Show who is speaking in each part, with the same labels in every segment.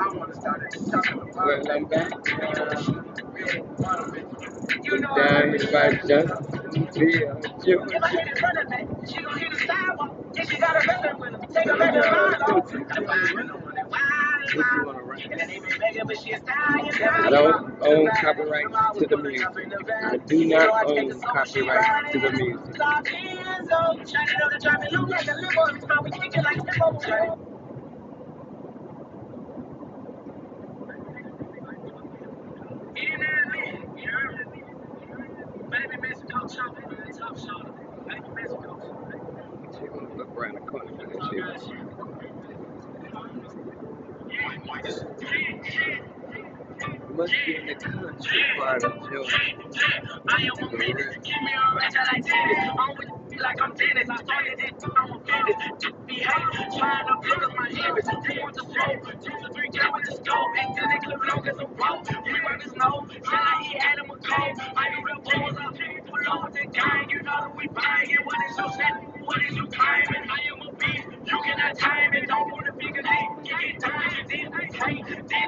Speaker 1: Well, I'm back. Um, down here by Justin Field, Georgia. I don't own copyright to the music. I do not own copyright to the music. She gonna the corner for that shit. Must be in the country part of Georgia.
Speaker 2: Like I'm Dennis, I started it, I'm offended. Behave, trying to pick up my image. They want to smoke, two to three count with the scope. And then they clip long as a rope. We want to know, shall I eat animal cold? I do real balls, I'm low with the gang. You know we buying it. What is your set? What is you claiming? I am a beast, you cannot time it. Don't to figure that. You get time, then I hate, then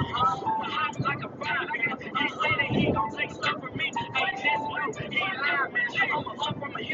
Speaker 2: Don't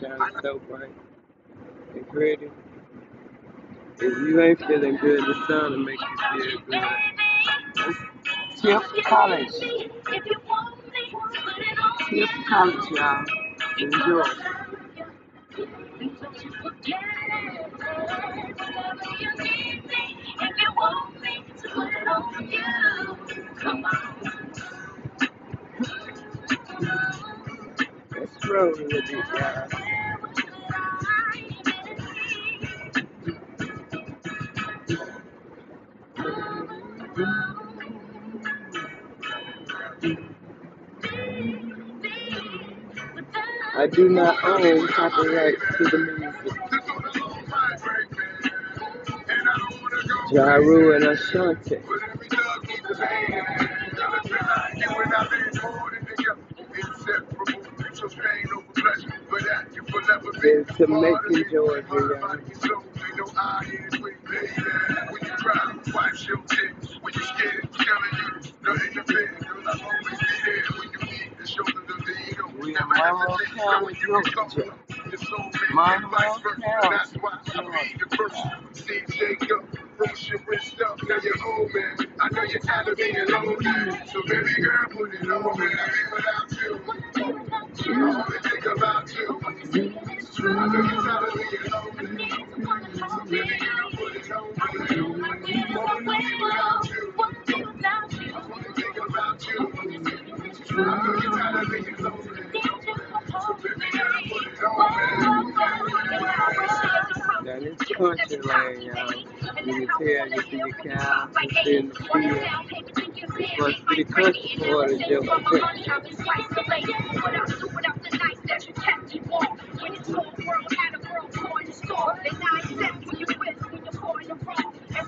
Speaker 1: shine so bright and pretty. If you ain't feeling good, the sun will make you feel good. Tift College. Tift College, y'all. Enjoy. Let's roll with it, y'all. Do not own copyright to the music. And Ashanti. Been to Macon, Georgia, y'all. Monroe County, Georgia. Monroe County, Georgia.
Speaker 3: I know you're tired of being lonely, so baby girl, put it on me. Without you, I think about you. I you're. You, I think about you. I you're lonely,
Speaker 1: Now this country land, y'all. You can tell you see the cows and see in the field. Must be the country part of Georgia.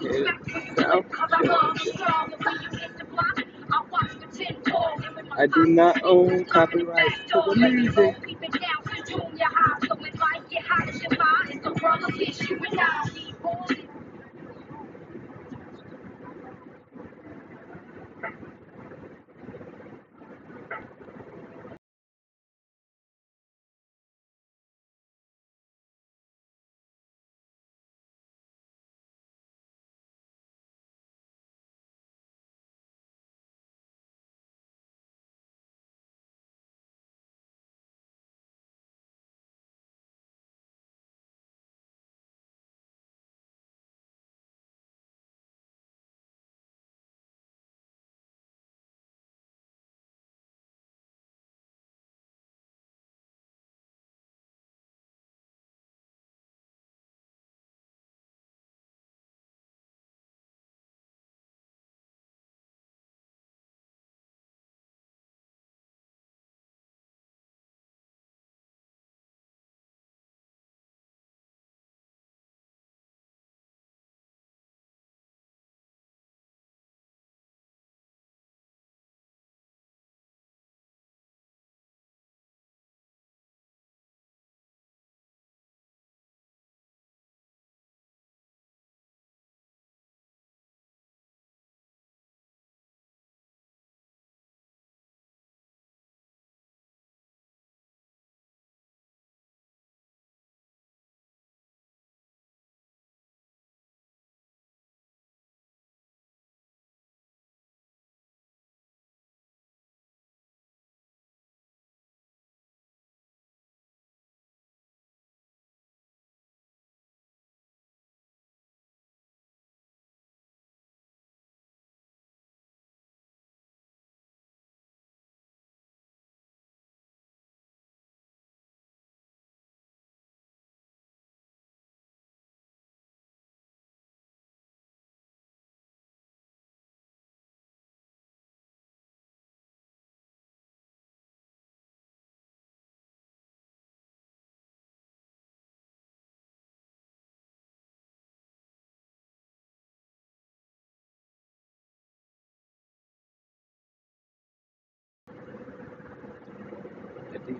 Speaker 1: It's South I do not own copyright to the music.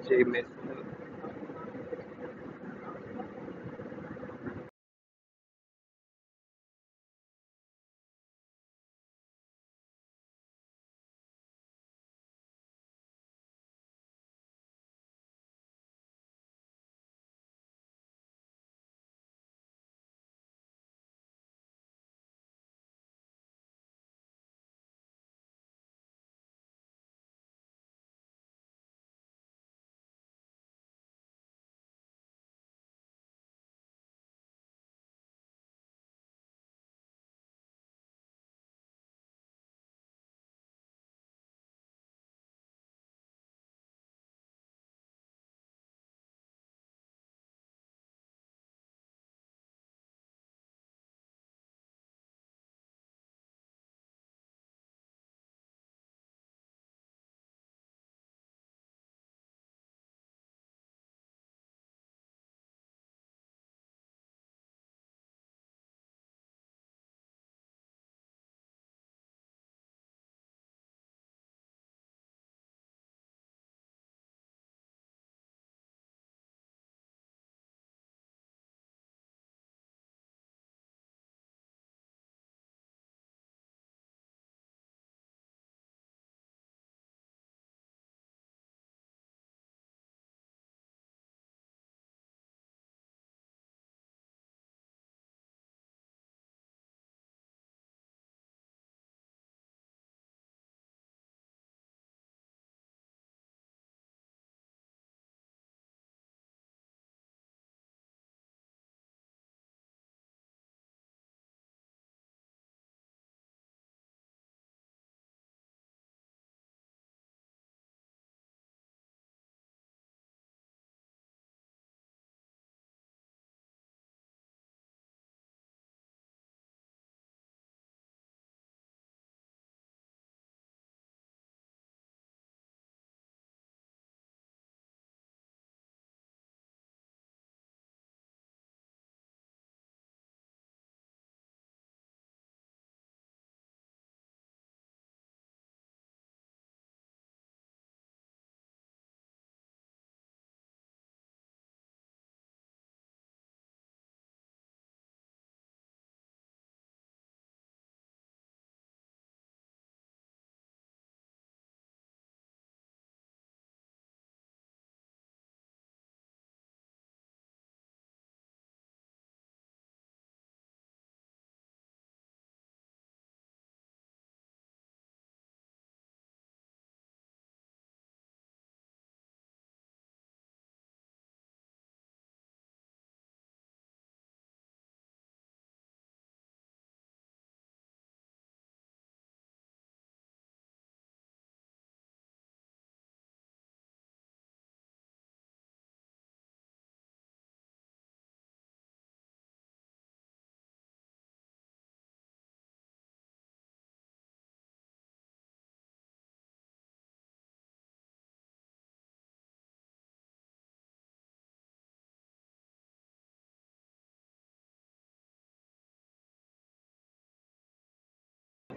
Speaker 1: The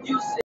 Speaker 2: You